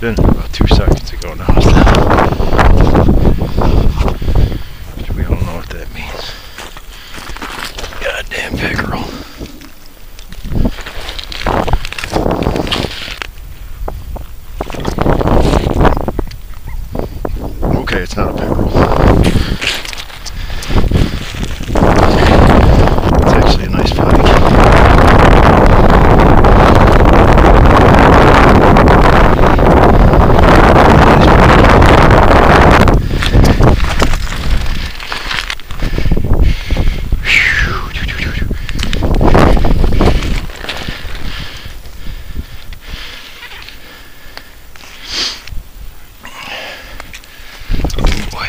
been about two seconds ago now. We don't know what that means. Goddamn pickerel. Okay, it's not a pickerel. It's actually a nice pike. Oh boy.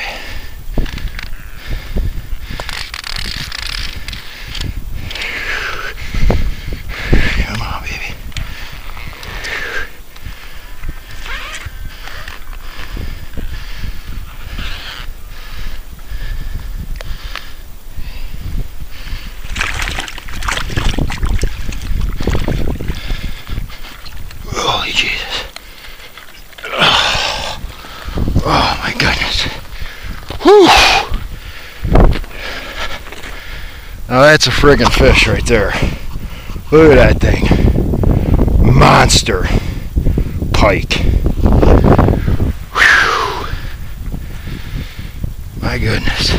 Come on, baby. Jesus. Oh. oh my goodness. Whew. Now that's a friggin' fish right there. Look at that thing. Monster pike. Whew. My goodness.